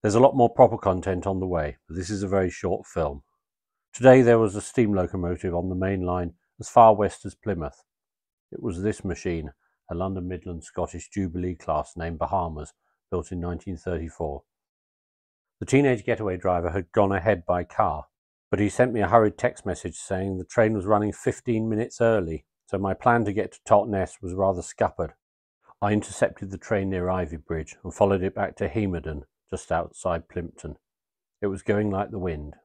There's a lot more proper content on the way, but this is a very short film. Today there was a steam locomotive on the main line as far west as Plymouth. It was this machine, a London Midland Scottish Jubilee class named Bahamas, built in 1934. The teenage getaway driver had gone ahead by car, but he sent me a hurried text message saying the train was running 15 minutes early, so my plan to get to Totnes was rather scuppered. I intercepted the train near Ivybridge and followed it back to Hemerdon, just outside Plympton. It was going like the wind.